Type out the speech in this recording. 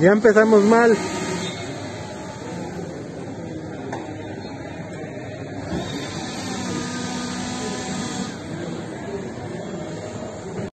Ya empezamos mal.